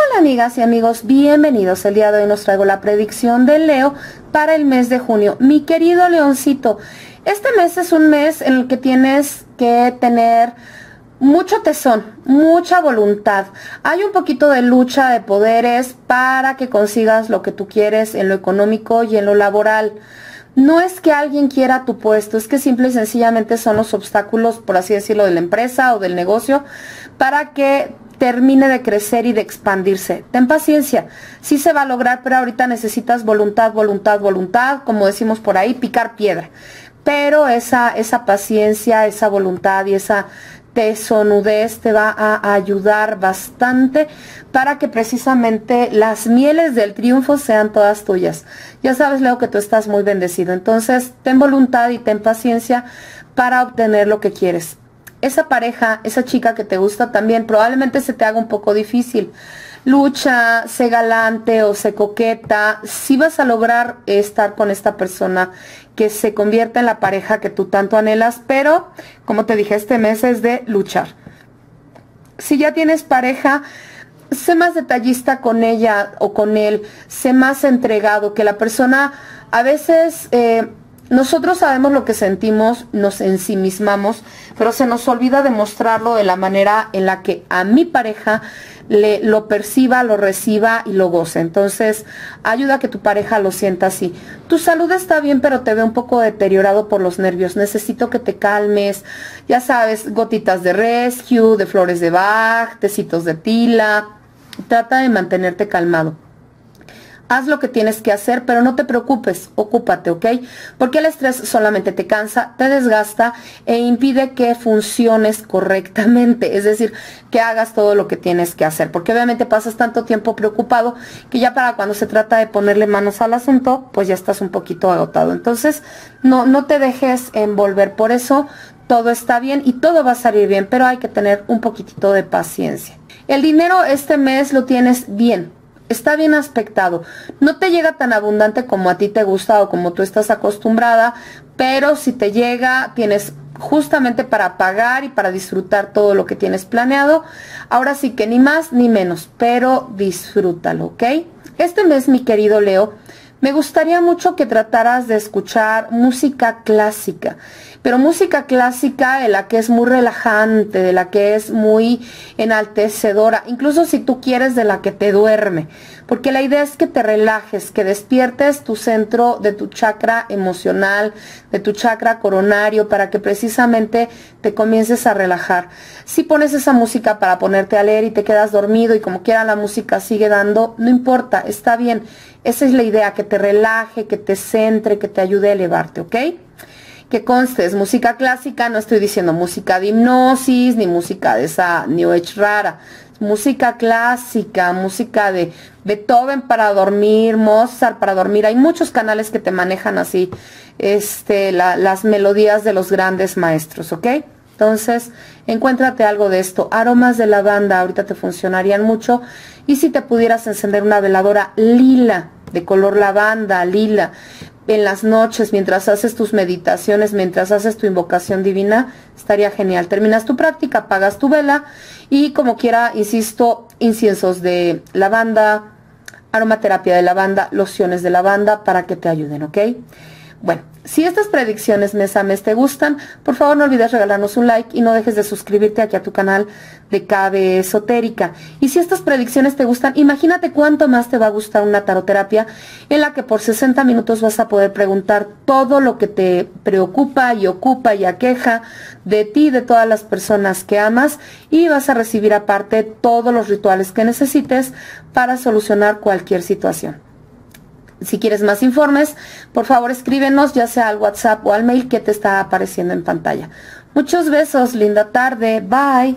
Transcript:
Hola amigas y amigos, bienvenidos. El día de hoy nos traigo la predicción de Leo para el mes de junio. Mi querido Leoncito, este mes es un mes en el que tienes que tener mucho tesón, mucha voluntad. Hay un poquito de lucha de poderes para que consigas lo que tú quieres en lo económico y en lo laboral. No es que alguien quiera tu puesto, es que simple y sencillamente son los obstáculos, por así decirlo, de la empresa o del negocio para que termine de crecer y de expandirse. Ten paciencia, sí se va a lograr, pero ahorita necesitas voluntad, voluntad, voluntad, como decimos por ahí, picar piedra. Pero esa, esa paciencia, esa voluntad y esa tesonudez te va a ayudar bastante para que precisamente las mieles del triunfo sean todas tuyas. Ya sabes, Leo, que tú estás muy bendecido. Entonces, ten voluntad y ten paciencia para obtener lo que quieres esa pareja, esa chica que te gusta también, probablemente se te haga un poco difícil. Lucha, sé galante o sé coqueta, si vas a lograr estar con esta persona que se convierta en la pareja que tú tanto anhelas, pero como te dije, este mes es de luchar. Si ya tienes pareja, sé más detallista con ella o con él, sé más entregado, que la persona a veces... Eh, nosotros sabemos lo que sentimos, nos ensimismamos, pero se nos olvida demostrarlo de la manera en la que a mi pareja le, lo perciba, lo reciba y lo goce. Entonces, ayuda a que tu pareja lo sienta así. Tu salud está bien, pero te ve un poco deteriorado por los nervios. Necesito que te calmes. Ya sabes, gotitas de rescue, de flores de Bach, tecitos de tila. Trata de mantenerte calmado haz lo que tienes que hacer, pero no te preocupes, ocúpate, ¿ok? Porque el estrés solamente te cansa, te desgasta e impide que funciones correctamente, es decir, que hagas todo lo que tienes que hacer, porque obviamente pasas tanto tiempo preocupado que ya para cuando se trata de ponerle manos al asunto, pues ya estás un poquito agotado. Entonces, no, no te dejes envolver, por eso todo está bien y todo va a salir bien, pero hay que tener un poquitito de paciencia. El dinero este mes lo tienes bien, está bien aspectado. No te llega tan abundante como a ti te gusta o como tú estás acostumbrada, pero si te llega, tienes justamente para pagar y para disfrutar todo lo que tienes planeado. Ahora sí que ni más ni menos, pero disfrútalo, ¿ok? Este mes, mi querido Leo, me gustaría mucho que trataras de escuchar música clásica, pero música clásica de la que es muy relajante, de la que es muy enaltecedora, incluso si tú quieres de la que te duerme, porque la idea es que te relajes, que despiertes tu centro de tu chakra emocional, de tu chakra coronario, para que precisamente te comiences a relajar. Si pones esa música para ponerte a leer y te quedas dormido y como quiera la música sigue dando, no importa, está bien esa es la idea, que te relaje, que te centre, que te ayude a elevarte, ¿ok? Que conste, es música clásica, no estoy diciendo música de hipnosis, ni música de esa New Age rara. música clásica, música de Beethoven para dormir, Mozart para dormir. Hay muchos canales que te manejan así este, las melodías de los grandes maestros, ¿ok? Entonces, encuéntrate algo de esto. Aromas de lavanda ahorita te funcionarían mucho. Y si te pudieras encender una veladora lila, de color lavanda, lila, en las noches, mientras haces tus meditaciones, mientras haces tu invocación divina, estaría genial. Terminas tu práctica, apagas tu vela y como quiera, insisto, inciensos de lavanda, aromaterapia de lavanda, lociones de lavanda para que te ayuden, ¿ok? Bueno, si estas predicciones mes a mes te gustan, por favor no olvides regalarnos un like y no dejes de suscribirte aquí a tu canal de KB Esotérica. Y si estas predicciones te gustan, imagínate cuánto más te va a gustar una taroterapia en la que por 60 minutos vas a poder preguntar todo lo que te preocupa y ocupa y aqueja de ti de todas las personas que amas y vas a recibir aparte todos los rituales que necesites para solucionar cualquier situación. Si quieres más informes, por favor escríbenos ya sea al WhatsApp o al mail que te está apareciendo en pantalla. Muchos besos, linda tarde, bye.